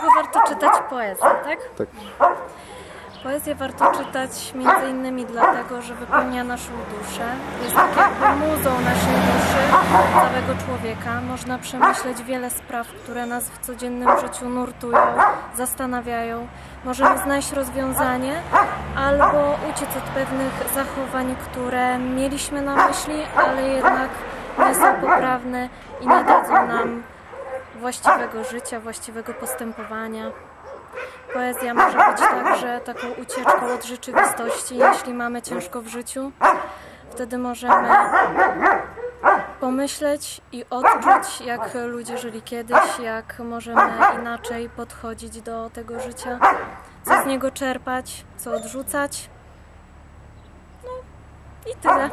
dlaczego warto czytać poezję, tak? Tak. Poezję warto czytać między innymi dlatego, że wypełnia naszą duszę. Jest tak jakby muzą naszej duszy, całego człowieka. Można przemyśleć wiele spraw, które nas w codziennym życiu nurtują, zastanawiają. Możemy znaleźć rozwiązanie albo uciec od pewnych zachowań, które mieliśmy na myśli, ale jednak nie są poprawne i nie dadzą nam właściwego życia, właściwego postępowania. Poezja może być także taką ucieczką od rzeczywistości, jeśli mamy ciężko w życiu. Wtedy możemy pomyśleć i odczuć, jak ludzie żyli kiedyś, jak możemy inaczej podchodzić do tego życia, co z niego czerpać, co odrzucać. No i tyle.